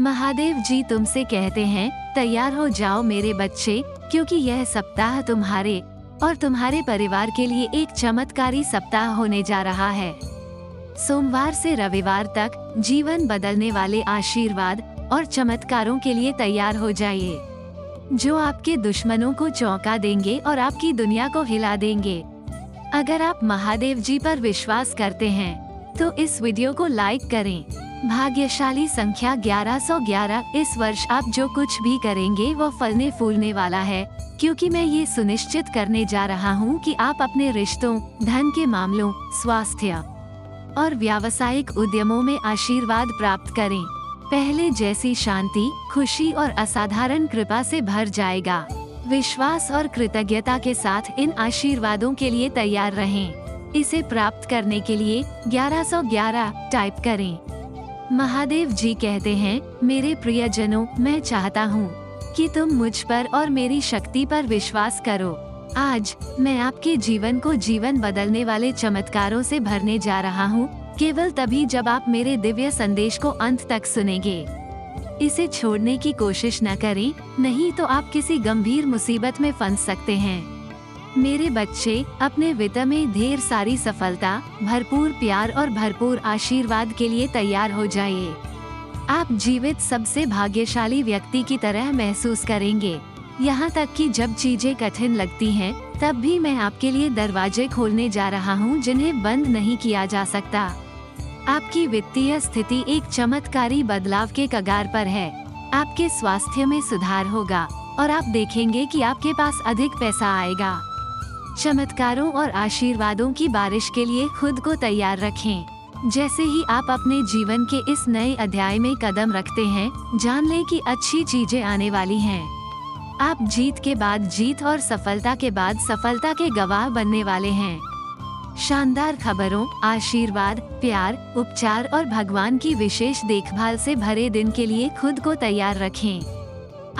महादेव जी तुमसे कहते हैं, तैयार हो जाओ मेरे बच्चे, क्योंकि यह सप्ताह तुम्हारे और तुम्हारे परिवार के लिए एक चमत्कारी सप्ताह होने जा रहा है। सोमवार से रविवार तक जीवन बदलने वाले आशीर्वाद और चमत्कारों के लिए तैयार हो जाइए। जो आपके दुश्मनों को चौंका देंगे और आपकी दुनिया को हिला देंगे। अगर आप महादेव जी पर विश्वास करते हैं तो इस वीडियो को लाइक करें। भाग्यशाली संख्या 1111 इस वर्ष आप जो कुछ भी करेंगे, वो फलने फूलने वाला है। क्योंकि मैं ये सुनिश्चित करने जा रहा हूँ कि आप अपने रिश्तों, धन के मामलों, स्वास्थ्य और व्यावसायिक उद्यमों में आशीर्वाद प्राप्त करें। पहले जैसी शांति, खुशी और असाधारण कृपा से भर जाएगा। विश्वास और कृतज्ञता के साथ इन आशीर्वादों के लिए तैयार रहें। इसे प्राप्त करने के लिए 1111 टाइप करें। महादेव जी कहते हैं, मेरे प्रियजनों, मैं चाहता हूँ कि तुम मुझ पर और मेरी शक्ति पर विश्वास करो। आज मैं आपके जीवन को जीवन बदलने वाले चमत्कारों से भरने जा रहा हूँ, केवल तभी जब आप मेरे दिव्य संदेश को अंत तक सुनेंगे। इसे छोड़ने की कोशिश न करें, नहीं तो आप किसी गंभीर मुसीबत में फंस सकते हैं। मेरे बच्चे अपने वित्त में ढेर सारी सफलता भरपूर प्यार और भरपूर आशीर्वाद के लिए तैयार हो जाइए। आप जीवित सबसे भाग्यशाली व्यक्ति की तरह महसूस करेंगे। यहाँ तक कि जब चीज़ें कठिन लगती हैं, तब भी मैं आपके लिए दरवाजे खोलने जा रहा हूँ जिन्हें बंद नहीं किया जा सकता। आपकी वित्तीय स्थिति एक चमत्कारी बदलाव के कगार पर है। आपके स्वास्थ्य में सुधार होगा और आप देखेंगे कि आपके पास अधिक पैसा आएगा। चमत्कारों और आशीर्वादों की बारिश के लिए खुद को तैयार रखें। जैसे ही आप अपने जीवन के इस नए अध्याय में कदम रखते हैं, जान लें कि अच्छी चीज़ें आने वाली हैं। आप जीत के बाद जीत और सफलता के बाद सफलता के गवाह बनने वाले हैं शानदार खबरों, आशीर्वाद, प्यार, उपचार और भगवान की विशेष देखभाल से भरे दिन के लिए खुद को तैयार रखें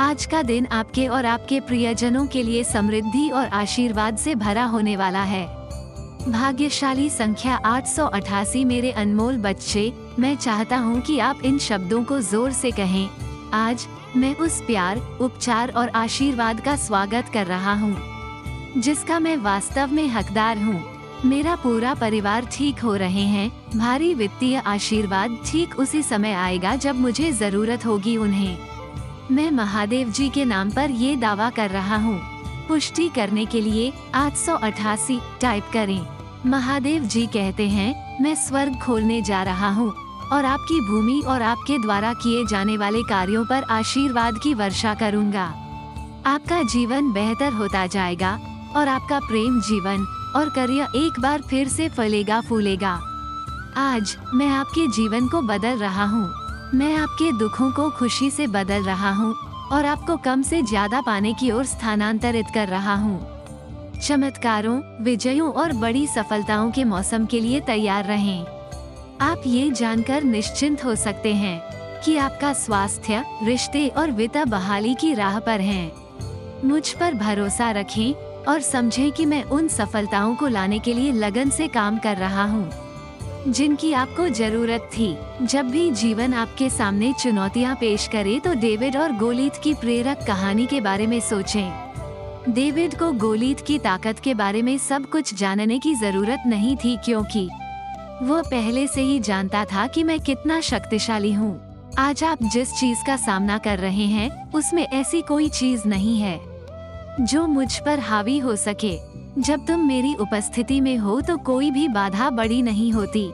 आज का दिन आपके और आपके प्रियजनों के लिए समृद्धि और आशीर्वाद से भरा होने वाला है। भाग्यशाली संख्या 888 मेरे अनमोल बच्चे, मैं चाहता हूँ कि आप इन शब्दों को ज़ोर से कहें। आज, मैं उस प्यार, उपचार और आशीर्वाद का स्वागत कर रहा हूँ, जिसका मैं वास्तव में हकदार हूँ। मेरा पूरा परिवार ठीक हो रहे हैं, भारी वित्तीय आशीर्वाद ठीक उसी समय आएगा जब मुझे ज़रूरत होगी उन्हें। मैं महादेव जी के नाम पर ये दावा कर रहा हूँ। पुष्टि करने के लिए आठ सौ अठासी टाइप करें। महादेव जी कहते हैं, मैं स्वर्ग खोलने जा रहा हूँ और आपकी भूमि और आपके द्वारा किए जाने वाले कार्यों पर आशीर्वाद की वर्षा करूँगा। आपका जीवन बेहतर होता जाएगा और आपका प्रेम जीवन और करियर एक बार फिर से फलेगा फूलेगा। आज मैं आपके जीवन को बदल रहा हूँ। मैं आपके दुखों को खुशी से बदल रहा हूँ और आपको कम से ज़्यादा पाने की ओर स्थानांतरित कर रहा हूँ चमत्कारों, विजयों और बड़ी सफलताओं के मौसम के लिए तैयार रहें। आप ये जानकर निश्चिंत हो सकते हैं कि आपका स्वास्थ्य, रिश्ते और वित्त बहाली की राह पर हैं। मुझ पर भरोसा रखें और समझें कि मैं उन सफलताओं को लाने के लिए लगन से काम कर रहा हूँ जिनकी आपको ज़रूरत थी। जब भी जीवन आपके सामने चुनौतियाँ पेश करे तो डेविड और गोलीत की प्रेरक कहानी के बारे में सोचें। डेविड को गोलीत की ताकत के बारे में सब कुछ जानने की ज़रूरत नहीं थी क्योंकि वो पहले से ही जानता था कि मैं कितना शक्तिशाली हूँ। आज आप जिस चीज़ का सामना कर रहे हैं, उसमें ऐसी कोई चीज़ नहीं है, जो मुझ पर हावी हो सके। जब तुम मेरी उपस्थिति में हो तो कोई भी बाधा बड़ी नहीं होती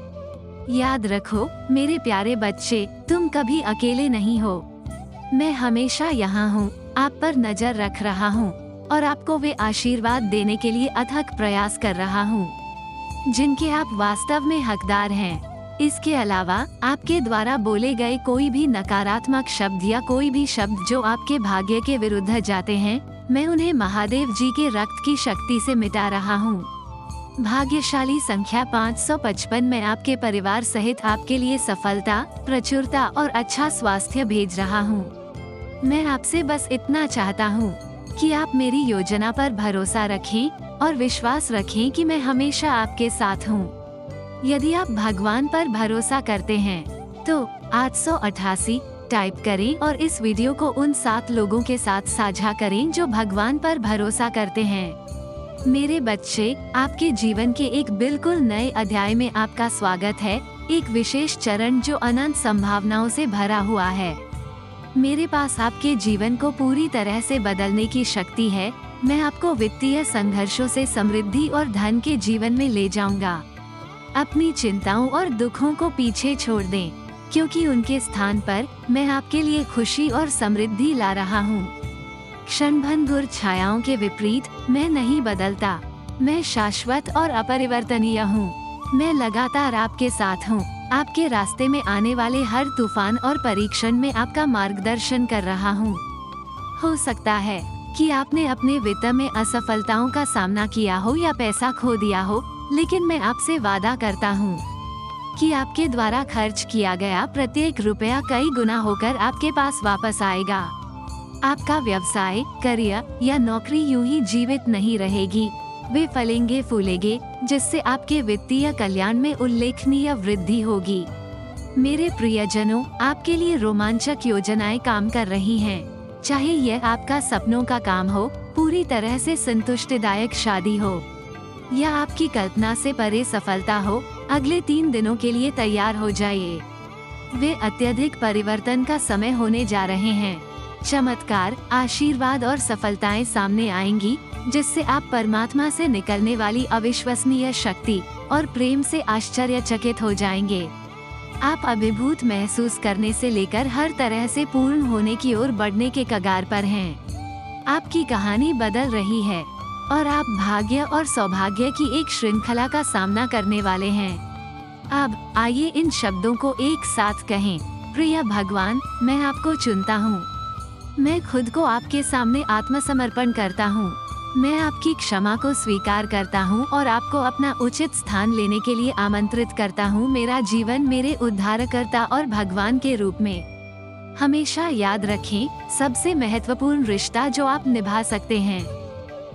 याद रखो, मेरे प्यारे बच्चे, तुम कभी अकेले नहीं हो मैं हमेशा यहाँ हूँ, आप पर नज़र रख रहा हूँ, और आपको वे आशीर्वाद देने के लिए अथक प्रयास कर रहा हूँ, जिनके आप वास्तव में हकदार हैं। इसके अलावा, आपके द्वारा बोले गए कोई भी नकारात्मक शब्द या कोई भी शब्द जो आपके भाग्य के विरुद्ध जाते हैं मैं उन्हें महादेव जी के रक्त की शक्ति से मिटा रहा हूँ। भाग्यशाली संख्या 555 में आपके परिवार सहित आपके लिए सफलता, प्रचुरता और अच्छा स्वास्थ्य भेज रहा हूँ। मैं आपसे बस इतना चाहता हूँ कि आप मेरी योजना पर भरोसा रखें और विश्वास रखें कि मैं हमेशा आपके साथ हूँ। यदि आप भगवान पर भरोसा करते हैं तो आठ सौ अठासी टाइप करें और इस वीडियो को उन सात लोगों के साथ साझा करें जो भगवान पर भरोसा करते हैं। मेरे बच्चे आपके जीवन के एक बिल्कुल नए अध्याय में आपका स्वागत है एक विशेष चरण जो अनंत संभावनाओं से भरा हुआ है। मेरे पास आपके जीवन को पूरी तरह से बदलने की शक्ति है मैं आपको वित्तीय संघर्षों से समृद्धि और धन के जीवन में ले जाऊँगा। अपनी चिंताओं और दुखों को पीछे छोड़ दें, क्योंकि उनके स्थान पर मैं आपके लिए खुशी और समृद्धि ला रहा हूँ। क्षणभंगुर छायाओं के विपरीत मैं नहीं बदलता। मैं शाश्वत और अपरिवर्तनीय हूँ। मैं लगातार आपके साथ हूँ। आपके रास्ते में आने वाले हर तूफ़ान और परीक्षण में आपका मार्गदर्शन कर रहा हूँ। हो सकता है कि आपने अपने वित्त में असफलताओं का सामना किया हो या पैसा खो दिया हो, लेकिन मैं आपसे वादा करता हूँ। कि आपके द्वारा खर्च किया गया प्रत्येक रुपया कई गुना होकर आपके पास वापस आएगा। आपका व्यवसाय, करियर या नौकरी यूँ ही जीवित नहीं रहेगी। वे फलेंगे फूलेंगे, जिससे आपके वित्तीय कल्याण में उल्लेखनीय वृद्धि होगी। मेरे प्रियजनों, आपके लिए रोमांचक योजनाएँ काम कर रही हैं। चाहे यह आपका सपनों का काम हो, पूरी तरह से संतुष्टिदायक शादी हो। या आपकी कल्पना से परे सफलता हो, अगले तीन दिनों के लिए तैयार हो जाइए। वे अत्यधिक परिवर्तन का समय होने जा रहे हैं। चमत्कार, आशीर्वाद और सफलताएँ सामने आएँगी, जिससे आप परमात्मा से निकलने वाली अविश्वसनीय शक्ति और प्रेम से आश्चर्यचकित हो जाएँगे। आप अभिभूत महसूस करने से लेकर हर तरह से पूर्ण होने की ओर बढ़ने के कगार पर हैं। आपकी कहानी बदल रही है। और आप भाग्य और सौभाग्य की एक श्रृंखला का सामना करने वाले हैं। अब आइए इन शब्दों को एक साथ कहें। प्रिय भगवान, मैं आपको चुनता हूँ। मैं खुद को आपके सामने आत्मसमर्पण करता हूँ। मैं आपकी क्षमा को स्वीकार करता हूँ और आपको अपना उचित स्थान लेने के लिए आमंत्रित करता हूँ मेरा जीवन मेरे उद्धारकर्ता और भगवान के रूप में। हमेशा याद रखें, सबसे महत्वपूर्ण रिश्ता जो आप निभा सकते हैं।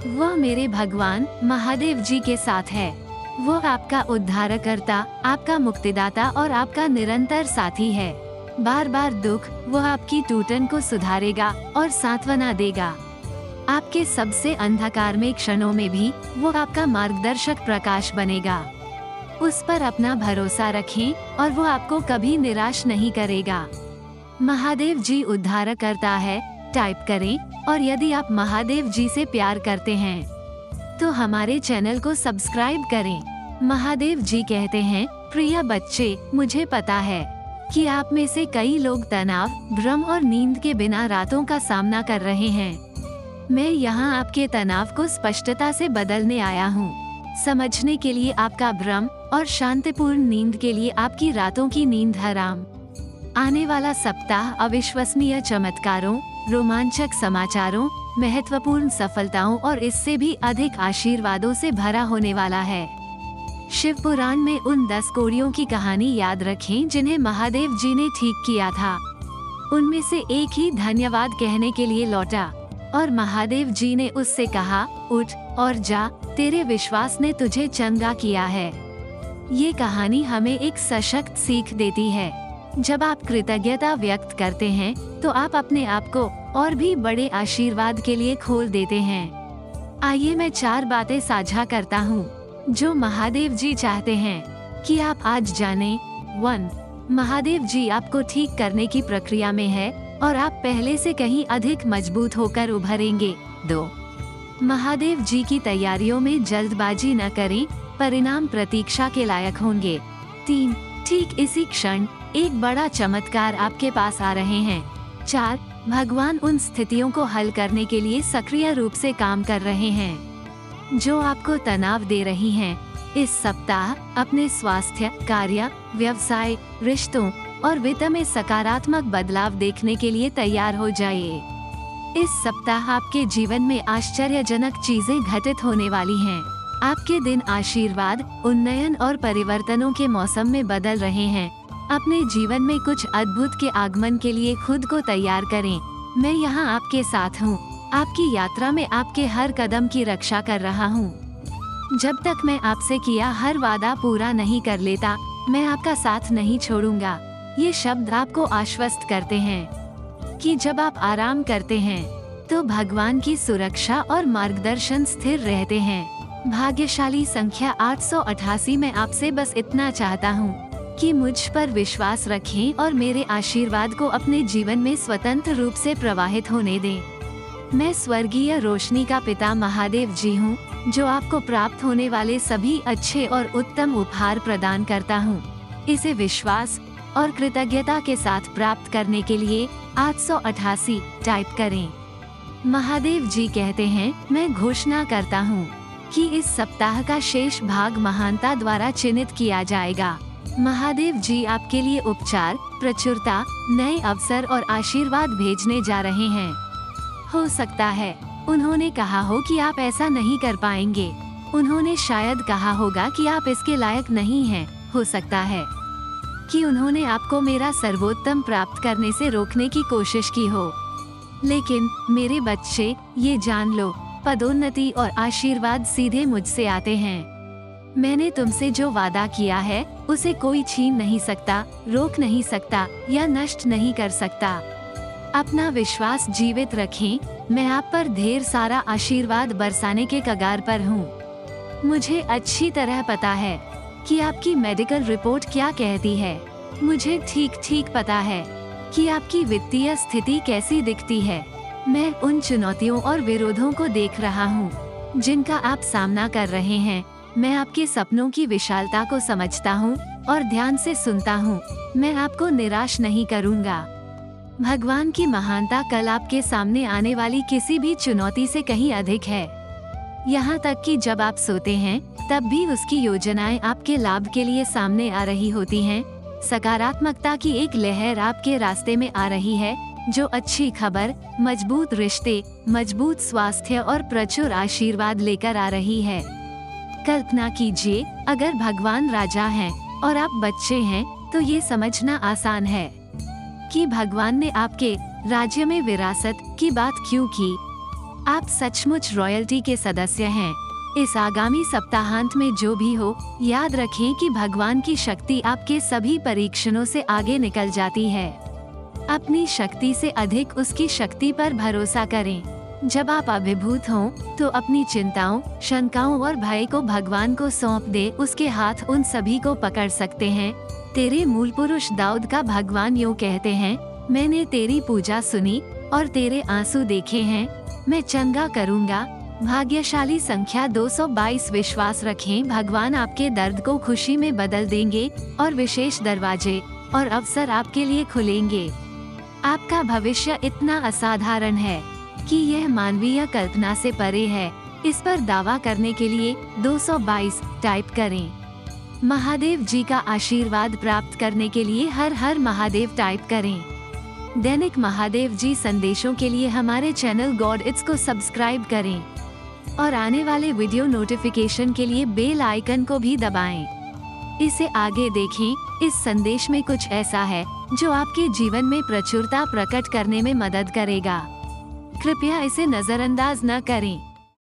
वह मेरे भगवान महादेव जी के साथ है। वो आपका उद्धारकर्ता, आपका मुक्तिदाता और आपका निरंतर साथी है। बार बार दुख वह आपकी टूटन को सुधारेगा और सांत्वना देगा। आपके सबसे अंधकार में क्षणों में भी वो आपका मार्गदर्शक प्रकाश बनेगा। उस पर अपना भरोसा रखें और वो आपको कभी निराश नहीं करेगा। महादेव जी उद्धार करता है टाइप करें और यदि आप महादेव जी से प्यार करते हैं तो हमारे चैनल को सब्सक्राइब करें। महादेव जी कहते हैं, प्रिय बच्चे, मुझे पता है कि आप में से कई लोग तनाव, भ्रम और नींद के बिना रातों का सामना कर रहे हैं। मैं यहाँ आपके तनाव को स्पष्टता से बदलने आया हूँ। समझने के लिए आपका भ्रम और शांतिपूर्ण नींद के लिए आपकी रातों की नींद हराम। आने वाला सप्ताह अविश्वसनीय चमत्कारों रोमांचक समाचारों, महत्वपूर्ण सफलताओं और इससे भी अधिक आशीर्वादों से भरा होने वाला है। शिव पुराण में उन दस कोड़ियों की कहानी याद रखें जिन्हें महादेव जी ने ठीक किया था। उनमें से एक ही धन्यवाद कहने के लिए लौटा और महादेव जी ने उससे कहा, उठ और जा, तेरे विश्वास ने तुझे चंगा किया है। ये कहानी हमें एक सशक्त सीख देती है। जब आप कृतज्ञता व्यक्त करते हैं तो आप अपने आप को और भी बड़े आशीर्वाद के लिए खोल देते हैं। आइए मैं चार बातें साझा करता हूँ, जो महादेव जी चाहते हैं, कि आप आज जाने। वन, महादेव जी आपको ठीक करने की प्रक्रिया में है और आप पहले से कहीं अधिक मज़बूत होकर उभरेंगे। दो, महादेव जी की तैयारियों में जल्दबाजी न करें, परिणाम प्रतीक्षा के लायक होंगे। तीन, ठीक इसी क्षण एक बड़ा चमत्कार आपके पास आ रहे हैं। चार, भगवान उन स्थितियों को हल करने के लिए सक्रिय रूप से काम कर रहे हैं, जो आपको तनाव दे रही हैं। इस सप्ताह, अपने स्वास्थ्य, कार्य, व्यवसाय, रिश्तों और वित्त में सकारात्मक बदलाव देखने के लिए तैयार हो जाइए इस सप्ताह आपके जीवन में आश्चर्यजनक चीज़ें घटित होने वाली हैं। आपके दिन आशीर्वाद, उन्नयन और परिवर्तनों के मौसम में बदल रहे हैं अपने जीवन में कुछ अद्भुत के आगमन के लिए खुद को तैयार करें। मैं यहाँ आपके साथ हूँ। आपकी यात्रा में आपके हर कदम की रक्षा कर रहा हूँ। जब तक मैं आपसे किया हर वादा पूरा नहीं कर लेता, मैं आपका साथ नहीं छोड़ूँगा। ये शब्द आपको आश्वस्त करते हैं कि जब आप आराम करते हैं तो भगवान की सुरक्षा और मार्गदर्शन स्थिर रहते हैं। भाग्यशाली संख्या 888 में आपसे बस इतना चाहता हूँ। कि मुझ पर विश्वास रखें और मेरे आशीर्वाद को अपने जीवन में स्वतंत्र रूप से प्रवाहित होने दें। मैं स्वर्गीय रोशनी का पिता महादेव जी हूँ, जो आपको प्राप्त होने वाले सभी अच्छे और उत्तम उपहार प्रदान करता हूँ। इसे विश्वास और कृतज्ञता के साथ प्राप्त करने के लिए आठ सौ अठासी टाइप करें। महादेव जी कहते हैं, मैं घोषणा करता हूँ कि इस सप्ताह का शेष भाग महानता द्वारा चिन्हित किया जाएगा। महादेव जी आपके लिए उपचार प्रचुरता नए अवसर और आशीर्वाद भेजने जा रहे हैं। हो सकता है उन्होंने कहा हो कि आप ऐसा नहीं कर पाएँगे। उन्होंने शायद कहा होगा कि आप इसके लायक नहीं हैं, हो सकता है। कि उन्होंने आपको मेरा सर्वोत्तम प्राप्त करने से रोकने की कोशिश की हो। लेकिन मेरे बच्चे ये जान लो पदोन्नति और आशीर्वाद सीधे मुझसे आते हैं। मैंने तुमसे जो वादा किया है, उसे कोई छीन नहीं सकता, रोक नहीं सकता, या नष्ट नहीं कर सकता। अपना विश्वास जीवित रखें, मैं आप पर ढेर सारा आशीर्वाद बरसाने के कगार पर हूँ। मुझे अच्छी तरह पता है कि आपकी मेडिकल रिपोर्ट क्या कहती है। मुझे ठीक ठीक पता है कि आपकी वित्तीय स्थिति कैसी दिखती है। मैं उन चुनौतियों और विरोधों को देख रहा हूँ, जिनका आप सामना कर रहे हैं। मैं आपके सपनों की विशालता को समझता हूँ और ध्यान से सुनता हूँ। मैं आपको निराश नहीं करूँगा। भगवान की महानता कल आपके सामने आने वाली किसी भी चुनौती से कहीं अधिक है। यहाँ तक कि जब आप सोते हैं, तब भी उसकी योजनाएँ आपके लाभ के लिए सामने आ रही होती हैं। सकारात्मकता की एक लहर आपके रास्ते में आ रही है, जो अच्छी खबर, मज़बूत रिश्ते, मज़बूत स्वास्थ्य और प्रचुर आशीर्वाद लेकर आ रही है। कल्पना कीजिए, अगर भगवान राजा हैं और आप बच्चे हैं तो ये समझना आसान है कि भगवान ने आपके राज्य में विरासत की बात क्यों की। आप सचमुच रॉयल्टी के सदस्य हैं। इस आगामी सप्ताहांत में जो भी हो, याद रखें कि भगवान की शक्ति आपके सभी परीक्षणों से आगे निकल जाती है। अपनी शक्ति से अधिक उसकी शक्ति पर भरोसा करें। जब आप अभिभूत हों तो अपनी चिंताओं, शंकाओं और भय को भगवान को सौंप दे, उसके हाथ उन सभी को पकड़ सकते हैं। तेरे मूल पुरुष दाऊद का भगवान यूँ कहते हैं, मैंने तेरी पूजा सुनी और तेरे आँसू देखे हैं। मैं चंगा करूँगा। भाग्यशाली संख्या 222 विश्वास रखें। भगवान आपके दर्द को खुशी में बदल देंगे और विशेष दरवाजे और अवसर आपके लिए खुलेंगे। आपका भविष्य इतना असाधारण है। कि यह मानवीय कल्पना से परे है। इस पर दावा करने के लिए 222 टाइप करें। महादेव जी का आशीर्वाद प्राप्त करने के लिए हर हर महादेव टाइप करें। दैनिक महादेव जी संदेशों के लिए हमारे चैनल गॉड इट्स को सब्सक्राइब करें। और आने वाले वीडियो नोटिफिकेशन के लिए बेल आइकन को भी दबाएँ। इसे आगे देखें, इस संदेश में कुछ ऐसा है, जो आपके जीवन में प्रचुरता प्रकट करने में मदद करेगा। कृपया इसे नजरअंदाज न करें।